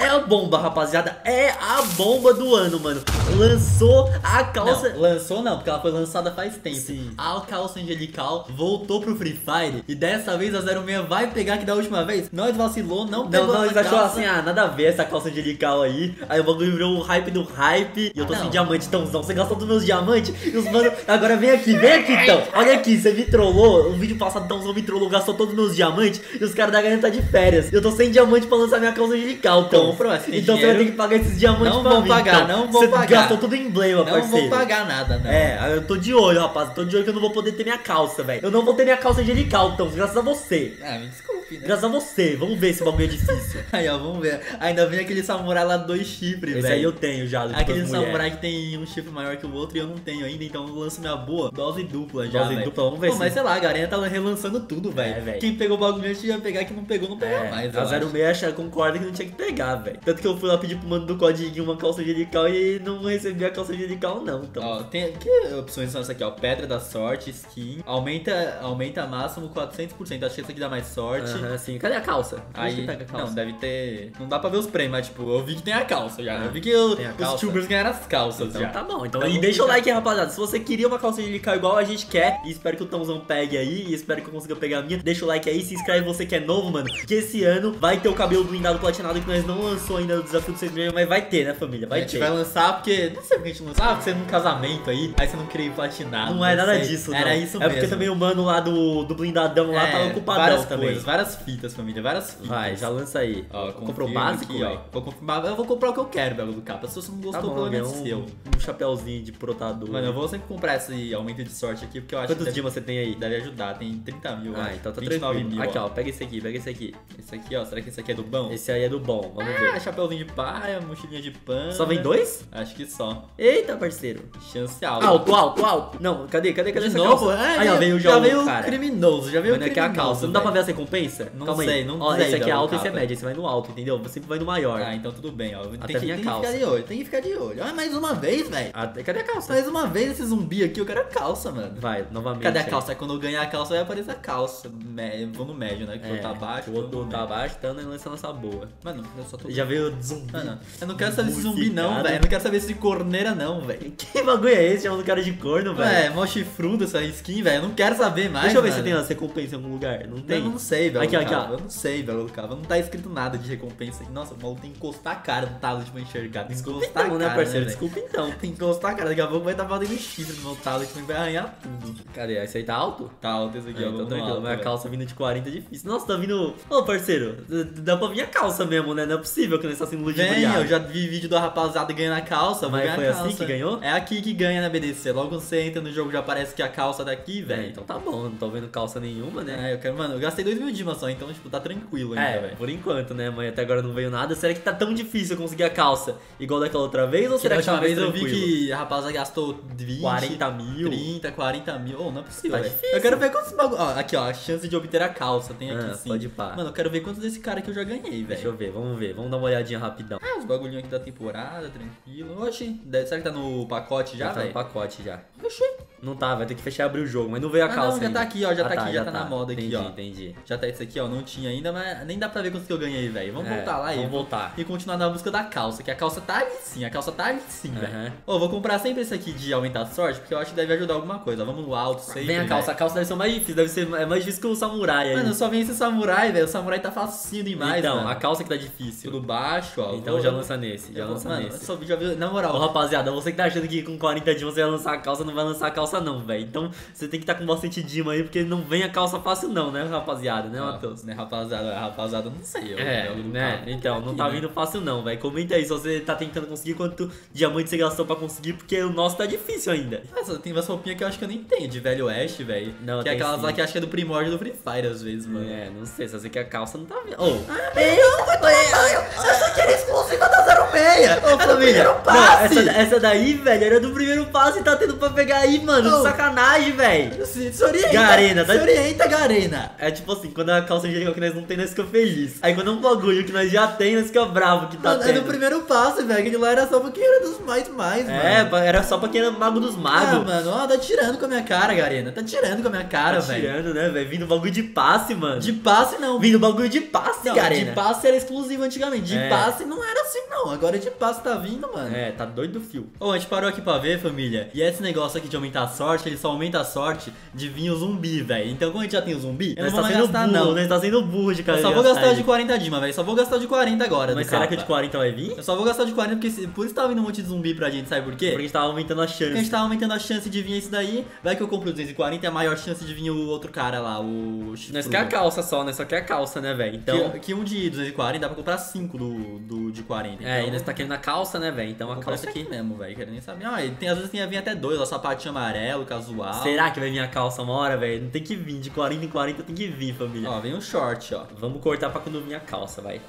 É a bomba, rapaziada. É a bomba do ano, mano. Lançou a calça. Não, lançou não, porque ela foi lançada faz tempo. Sim. A calça angelical voltou pro Free Fire. E dessa vez a 06 vai pegar que da última vez. Nós vacilou, não Não, pegou não, eles achou assim, ah, nada a ver essa calça angelical aí. Aí o bagulho virou o hype do hype. E eu tô Ah, sem não. diamante, tãozão. Você gastou dos meus diamantes? E os mano. Agora vem aqui, vem aqui então. Olha aqui, você me trollou. O vídeo passado, tãozão me trollou, gastou todos os meus diamantes. E os caras da galera tá de férias. Eu tô sem diamante pra lançar minha calça angelical, então. Tem Então você vai ter que pagar esses diamantes Não pra vou mim. pagar, então. não vou você pagar. gastou tudo em emblema, Não parceiro. vou pagar nada, não. É, eu tô de olho, rapaz. Tô de olho que eu não vou poder ter minha calça, velho. Eu não vou ter minha calça angelical, então, graças a você. Ah, me desculpe, né? Graças a você. Vamos ver se o bagulho é difícil. Aí, ó, vamos ver. Ainda vem aquele samurai lá dois chifres, Esse velho. aí eu tenho já. do Aquele samurai que tem um chifre maior que o outro e eu não tenho ainda, então eu lanço minha boa dose dupla já. Dose velho. dupla, vamos ver Pô, se- Mas sei lá, a Garena tá relançando tudo, velho. É, velho. Quem pegou o bagulho antes ia pegar, quem não pegou, não pega É, mais. eu a acho. 06 acha- concorda que não tinha que pegar, velho. Tanto que eu fui lá pedir pro mano do código uma calça angelical e não recebi a calça angelical, não. Então. Ó, tem, que opções são essa aqui, ó? Pedra da sorte, skin. Aumenta, aumenta máximo 400%. Acho que essa aqui dá mais sorte. Aham, sim. Cadê a calça? Aí, Aí pega a calça. não, deve ter. Não dá pra ver os prêmios, mas tipo, eu vi que tem a calça já. Ah, eu vi que o- os calça? tubers ganharam as calças Então já. tá bom, então Então e deixa o like aí, rapaziada. Se você queria uma calça angelical igual a gente quer, e espero que o Tãozão pegue aí, e espero que eu consiga pegar a minha, deixa o like aí, se inscreve você que é novo, mano. Que esse ano vai ter o cabelo blindado platinado que nós não lançou ainda no desafio do 6 milhões, mas vai ter, né, família? Vai a gente ter. vai lançar porque. Não sei porque a gente lançou. Ah, porque você num casamento aí, aí você não queria ir platinado. Não é nada sei. disso, não. Era isso É mesmo. porque também o mano lá do, do blindadão lá É, tava ocupadão várias também. Coisas, várias fitas, família, várias fitas. Vai, já lança aí. Ó, Comprou básico, aqui, ó. Vou confirmar, eu vou comprar o que eu quero, Belo do Capa. Se você não Tá gostou, bom, pelo menos ganhou seu. um, um chapéuzinho de protador. Mano, eu vou sempre comprar esse aumento de sorte aqui, porque eu acho Quantos que dias você tem aí? deve, ajudar. Tem 30 mil, Ah, acho. então tá 29 tranquilo. mil. Aqui, ó, pega esse aqui, pega esse aqui. Esse aqui, ó, será que esse aqui é do bom? Esse aí é do bom, vamos ver. Ah, chapéuzinho de paia, mochilinha de pano. Só vem dois? Acho que só. Eita, parceiro. Chance alta. Alto, alto, alto. Não, cadê, cadê, cadê De essa novo? calça? É, aí, ó, veio já, já o veio cara. criminoso, já veio Mano, aqui é a criminoso, calça. Não dá pra ver essa recompensa? Não Calma sei, aí. não Ó, sei, esse aqui é alto e esse é médio. Esse vai no alto, entendeu? Você vai no maior. Ah, então tudo bem, ó. Tem, Até que, minha tem que calça. ficar de olho, tem que ficar de olho. Ah, mais uma vez, velho. Ah, cadê a calça? Mais uma vez esse zumbi aqui, eu quero a calça, mano. Vai, novamente. Cadê a aí. calça? Quando eu ganhar a calça, vai aparecer a calça. Vou no médio, né? Que É, tá abaixo. O outro tá abaixo, tá lançando essa boa. Mano, eu só tô. Já veio zumbi. Mano, eu não quero saber esse zumbi, não, velho. Eu não quero saber esse corneira, não, velho. Que bagulho é esse? Chamando o cara de corno, velho. É, mó chifrudo essa skin, velho. Eu não quero saber mais. Deixa eu ver mano. se tem uma recompensa em algum lugar. Não tem? Eu não sei, velho. Aqui, aqui, ó. Eu não sei, velho, Cava. Não tá escrito nada de recompensa aqui. Nossa, o maluco tem que encostar a cara no tablet pra enxergar. Tem que Desculpa encostar então, a né, cara, parceiro? velho? Desculpa então. Tem que encostar a cara. Daqui a pouco vai estar fazendo chifre no meu tablet, vai arranhar tudo. Cadê? Esse aí tá alto? Tá alto esse aqui, Ah, ó. então tranquilo, alto, mas a velho. calça vindo de 40 é difícil. Nossa, tá vindo. Ô, parceiro, dá pra vir a calça mesmo, né? Não é possível que nós tá sendo Vem, ludibriado. eu já vi vídeo da rapaziada ganhando a calça. Mas foi assim calça. que ganhou? É aqui que ganha na BDC. Logo você entra no jogo já aparece que a calça daqui, É, velho. então tá bom, não tô vendo calça nenhuma, né? É, eu quero, mano, eu gastei 2 mil dimas então, tipo, tá tranquilo ainda, É, velho. por enquanto, né, mãe? Até agora não veio nada. Será que tá tão difícil conseguir a calça igual daquela outra vez? Ou Que será da que tá vez eu vi que a rapaziada gastou 20, 40 mil? 30, 40 mil. Oh, não é possível, Tá velho. difícil. Eu quero ver quantos bagulho. Ó, aqui, ó, a chance de obter a calça. Tem aqui Ah, sim. pode pá. Mano, eu quero ver quantos desse cara que eu já ganhei, Deixa eu velho. ver, vamos ver. Vamos dar uma olhadinha rapidão. Ah, os bagulhinhos aqui da temporada, tranquilo. Oxi, será que tá no pacote já, Já tá no velho? pacote já. Oxi. Não tá, vai ter que fechar e abrir o jogo, mas não veio a Ah, calça não, já ainda. tá aqui, ó, já Ah, tá aqui, já tá na moda aqui, entendi, ó. Entendi, Já tá esse aqui, ó. Não tinha ainda, mas nem dá pra ver quantos que eu ganhei, velho. Vamos É, voltar lá vamos e voltar. E continuar na busca da calça, que a calça tá ali sim, a calça tá ali sim, velho. Ô, vou comprar sempre esse aqui de aumentar a sorte, porque eu acho que deve ajudar alguma coisa. Vamos no alto, sempre. Vem a calça, velho. a calça deve ser mais difícil, deve ser é mais difícil que o samurai aí. Mano, só vem esse samurai, velho. O samurai tá facinho demais, então, mano. a calça que tá difícil. Tudo baixo, ó. Então Vou- já lança nesse, já lança mano, nesse. só já vi, na moral. Ô, rapaziada, você que tá achando que com 40 dimas você vai lançar a calça, não vai lançar a calça não, velho. Então você tem que estar com bastante dima aí, porque não vem a calça fácil não, né, rapaziada, né, Ah, Matheus? né, rapaziada, rapaziada, não sei. eu- É, eu- né? eu- Então, não aqui, tá né? vindo fácil não, velho. Comenta aí se você tá tentando conseguir quanto diamante você gastou pra conseguir, porque o nosso tá difícil ainda. Nossa, tem umas roupinhas que eu acho que eu nem tenho, de velho oeste, velho. Não, Que é tem aquelas sim. lá que acho que é do primórdio do Free Fire, às vezes, mano. É, não sei, só sei que a calça não tá vindo. Ô, Essa aqui era exclusiva da 06! Ô, família, família. primeiro Não, passe. essa, essa daí, velho, era do primeiro passe e tá tendo pra pegar aí, mano. Que sacanagem, velho. Se, se orienta, Garena, tá- se orienta, Garena. É tipo assim, quando é a calça angelical que nós não tem, nós fica feliz. Aí quando é um bagulho que nós já tem, nós fica bravo que tá Mano, é tendo. do primeiro passe, velho. Aquele lá era só porque era dos mais mais, É, mano. era só pra quem era mago dos Ah, magos. mano, ó, tá tirando com a minha cara, Garena. Tá tirando com a minha cara, tá velho. tirando, né, velho? Vindo bagulho de passe, mano. De passe não. Vindo bagulho de passe, Não, Garena. de passe era exclusivo antigamente. De É. passe não era assim, não. Agora de passe tá vindo, mano. É, tá doido do fio. Ô, a gente parou aqui pra ver, família. E esse negócio aqui de aumentar a sorte, ele só aumenta a sorte de vir o zumbi, velho. Então, como a gente já tem o zumbi, eu não tá vou sendo gastar, burro, não. nós tá sendo burro de cara. Eu só vou gastar de 40 Dima, velho. Só vou gastar de 40 agora. Mas será capa. que o de 40 vai vir? Eu só vou gastar de 40 porque por isso tá vindo um monte de zumbi pra gente, sabe por quê? Porque a gente tava aumentando a chance. Porque a gente tá aumentando a chance de vir esse daí. Vai que eu compro o 240 é a maior chance de vir o outro cara lá, o Nós quer a calça só, nós só quer a calça, né, velho? Então. Que, que um de 240 dá pra comprar 5 do, do de 40. É, então, e nós tá querendo a calça, né, velho? Então a Vou calça aqui. mesmo, velho. Quero nem saber. Ah, e tem, às vezes tem a vir até dois, ó, sapatinho amarelo, casual. Será que vai vir a calça uma hora, velho? Não tem que vir. De 40 em 40 tem que vir, família. Ó, vem um short, ó. Vamos cortar pra quando vir a calça, vai.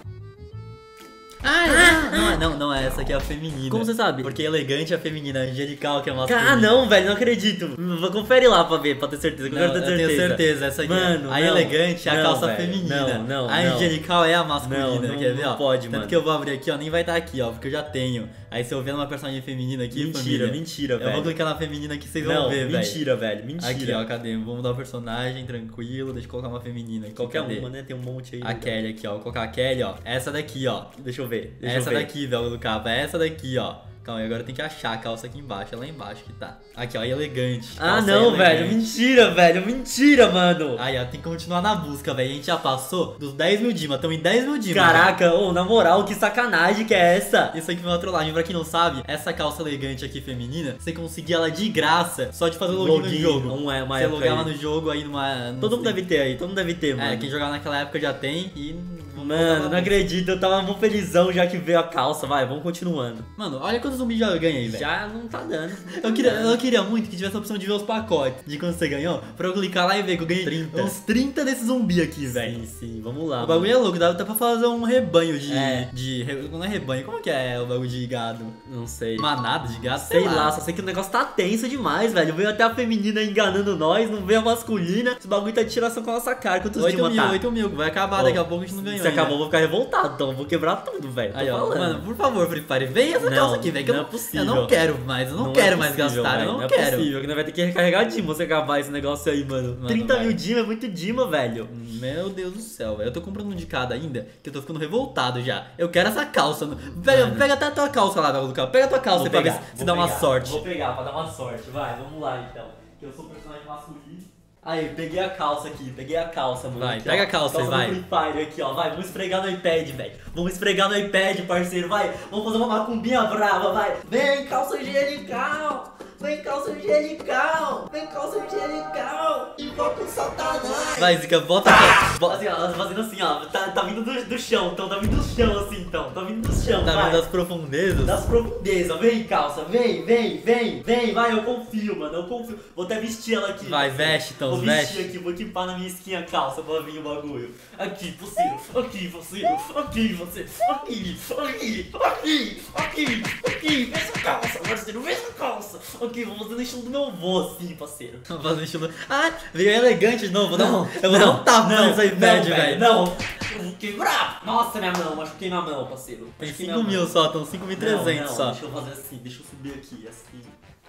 Ah, não, não, não é essa aqui é a feminina. Como você sabe? Porque elegante é a feminina, angelical que é a masculina. Ah, não, velho, não acredito. Vou confere lá pra ver, pra ter certeza. Não, eu ter tenho certeza. certeza, essa aqui. Mano, a não. elegante é a Não, calça velho. feminina. Não, não, A não. angelical é a masculina, Não, não- quer ver, não ó? pode, Tanto mano. que eu vou abrir aqui, ó, nem vai estar aqui, ó, porque eu já tenho. Aí se eu ver uma personagem feminina aqui, Mentira, família, mentira, Eu vou velho. clicar na feminina aqui, vocês vão Não, ver, velho. mentira, velho. Mentira. Aqui, ó, cadê? Vou mudar o personagem, tranquilo, deixa eu colocar uma feminina aqui. Qualquer cadê? uma, né? Tem um monte aí. A Kelly aqui, ó. Vou colocar a Kelly, ó. Essa daqui, ó. Deixa eu ver. Deixa essa eu ver. daqui, velho, do capa. Essa daqui, ó. Calma aí, agora tem que achar a calça aqui embaixo. É lá embaixo que tá. Aqui, ó, elegante. Ah, Calça não, velho. elegante. Mentira, velho. Mentira, mano. Aí, ó, tem que continuar na busca, velho. A gente já passou dos 10 mil Dima. Estamos em 10 mil Dima. Caraca, ô, na moral, que sacanagem que é essa? Isso aqui foi uma trollagem. Pra quem não sabe, essa calça elegante aqui feminina, você conseguia ela de graça só de fazer login, no jogo. Não é uma Você logava aí. no jogo aí numa. Todo mundo deve ter aí, todo mundo deve ter, mano. É, quem jogava naquela época já tem e. Mano, não acredito, eu tava muito felizão já que veio a calça. Vai, vamos continuando. Mano, olha quantos zumbis já ganha aí, velho. Já não tá dando. Eu queria, eu queria muito que tivesse a opção de ver os pacotes de quando você ganhou, pra eu clicar lá e ver que eu ganhei 30. uns 30 desses zumbi aqui, velho. Sim, sim, vamos lá. O bagulho é louco, dá até pra fazer um rebanho de. É. de não é rebanho, como que é o bagulho de gado? Não sei. Manada de gado? Sei lá, só sei que o negócio tá tenso demais, velho. Veio até a feminina enganando nós, não veio a masculina. Esse bagulho tá de tiração com a nossa cara. Quantos 8 dias mil, matar? 8 mil, vai acabar, Ô, daqui a pouco a gente não ganhou. Se acabou, eu ainda. vou ficar revoltado, então eu vou quebrar tudo, velho. Aí, ó, mano, por favor, Free Fire, vem essa Não, calça aqui, velho. que eu não é Eu possível. não quero mais, eu não, é quero mais possível, gastar, velho, eu não, é quero. possível, que não vai ter que recarregar Dima você acabar esse negócio aí, mano. Mano, 30 vai. mil Dima é muito Dima, velho. Meu Deus do céu, velho. Eu tô comprando um de cada ainda, que eu tô ficando revoltado já. Eu quero essa calça. no- Pega, até a tua calça lá, velho, carro. Pega a tua calça aí pra pegar, ver se, se dá uma pegar, sorte. Vou pegar pra dar uma sorte, vai, vamos lá então. Que eu sou o personagem masculino. Aí, peguei a calça aqui, peguei a calça, mano. Vai, aqui, pega ó. a calça do vai. Free Fire aqui, ó. Vai, vamos esfregar no iPad, velho. Vamos esfregar no iPad, parceiro, vai. Vamos fazer uma macumbinha brava, vai. Vem, calça angelical. Vem, calça angelical. Vem, calça angelical. Invoca o satanás. Vai, Zica, bota a bo- Assim, ó, fazendo assim, ó. Tá, tá vindo do, do chão, então. Tá vindo do chão, assim, então. Tá vindo do chão, Tá vai. vendo das profundezas? Das profundezas, vem calça, vem, vem, vem, vem, vai, eu confio, mano, eu confio. Vou até vestir ela aqui. Vai, veste, então, Vou vestir veste. aqui, vou equipar na minha skin a calça pra vir o bagulho. Aqui, parceiro, aqui, parceiro, aqui, você, aqui, aqui, aqui, aqui, aqui, vê essa calça, parceiro, vê essa calça. Aqui, vou fazer no estilo do meu avô, assim, parceiro. Fazendo estilo. Ah, veio elegante de novo. Vou um, Não, eu vou dar um tapa não, nessa iPad, não, velho. Não, eu quebrar. Nossa, minha mão, machuquei minha mão, parceiro. Tem Machuquei 5 minha mil só, estão Não, 5.300 não, só. Deixa eu fazer assim, deixa eu subir aqui, assim.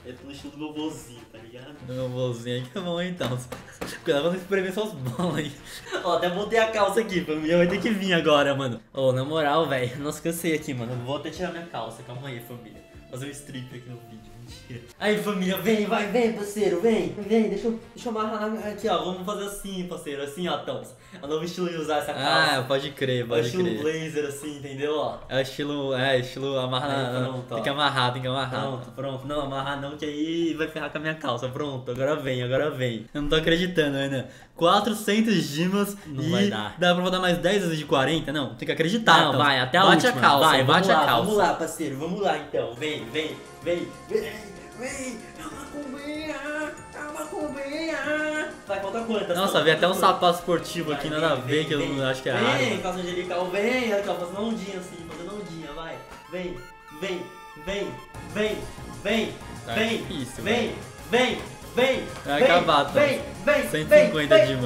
É no estilo do meu vozinho, tá ligado? Meu vozinho aqui é bom então. Cuidado pra não espremer suas bolas aí. Ó, até botei a calça aqui, família vai ter que vir agora, mano. Ô, na moral, velho, nossa, cansei aqui, mano. Vou até tirar minha calça, calma aí, família. Fazer um strip aqui no vídeo, mentira. Aí, família, vem, vai, vem, parceiro, vem, vem, deixa eu, deixa eu amarrar na- aqui, ó. Vamos fazer assim, parceiro, assim, ó, Tons. É o novo estilo de usar essa calça. Ah, pode crer, é o pode estilo crer. blazer, assim, entendeu, ó? É o estilo, é, estilo amarrar. Aí, pronto, tem que amarrar, tem que amarrar. Pronto, pronto. Não, amarrar não, que aí vai ferrar com a minha calça. Pronto, agora vem, agora vem. Eu não tô acreditando ainda. 400 dimas Não e vai dar. dá pra rodar mais 10 vezes de 40? Não, tem que acreditar. Não, então. vai, até a bate última. a calça, vai, bate vamos a lá, calça. Vamos lá, parceiro, vamos lá então. Vem, vem, vem, vem, vem. É uma cumbinha, é uma cumbinha. Vai, falta quantas? Nossa, vi até um sapato esportivo Vai, aqui, vem, nada a vem, ver, que eu vem. não acho que é Vem, raro. calça angelical, vem. Olha aqui, ó, fazendo ondinha assim, fazendo ondinha, vai. Vem, vem, vem, vem, vem, Tá vem, difícil, vem, vem, vem, Vem! É a vem, gravata. Vem, vem, vem.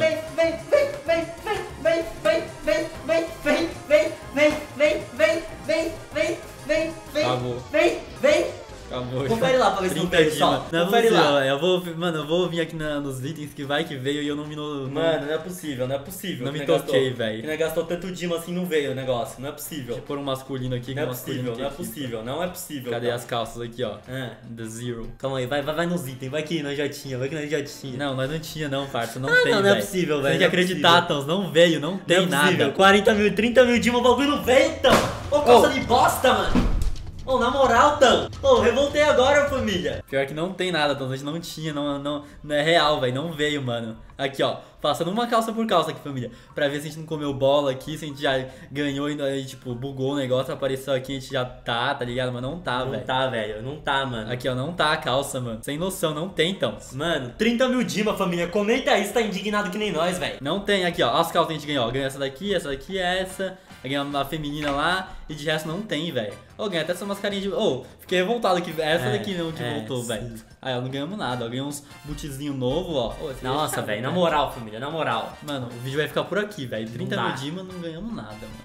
Vem, vem, vem. Ver se não 30 perde só. Não possível, lá. eu vou, mano, eu vou vir aqui na- nos itens que vai que veio e eu não vi no. no- Mano, não é possível, não é possível. Não me não toquei, velho. Que não gastou tanto Dima assim, não veio o negócio. Não é Deixa possível. eu pôr um masculino aqui Não é possível, não é possível, não é possível. Cadê as calças aqui, ó? Ah, The Zero. calma aí, vai, vai, vai nos itens, vai que nós já tinha, vai que nós já tinha. Não, nós não tinha não, parça. Não Ah, tem, não, não é possível, Você velho, Tem que não acreditar. Tons. Não veio, não tem não nada. 40 mil, 30 mil Dima, o bagulho não veio, então. Ô, calça de bosta, mano. Ô, na moral, Tão. Ô, revoltei agora, família. Pior que não tem nada, Tons. A gente não tinha, não, não, não é real, velho. Não veio, mano. Aqui, ó. Passando uma calça por calça aqui, família. Pra ver se a gente não comeu bola aqui, se a gente já ganhou e aí, tipo, bugou o negócio, apareceu aqui, a gente já tá, tá ligado? Mas não tá, não velho. tá, velho, não tá, mano. Aqui, ó, não tá a calça, mano. Sem noção, não tem, então. Mano, 30 mil Dima, família. Comenta aí se tá indignado que nem nós, velho. Não tem aqui, ó. As calças que a gente ganhou, ó. Ganhou essa daqui, essa daqui, essa. Ganhou uma feminina lá. E de resto não tem, velho. Ô, ganhei até essa mascarinha de. Ô, fiquei revoltado que essa É, daqui não que é, voltou, velho. Aí, ó, não ganhamos nada, ó. Ganhamos bootzinho novo, ó. É Nossa, velho, na né? moral, família, na moral. Mano, o vídeo vai ficar por aqui, velho. 30 dá. mil Dima, não ganhamos nada, mano.